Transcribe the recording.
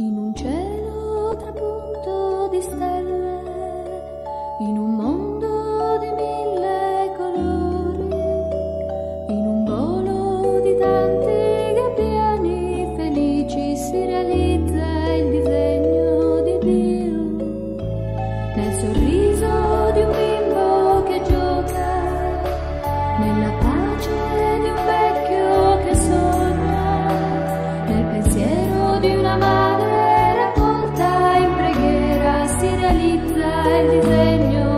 in un cielo trapunto di stelle, in un al diseño.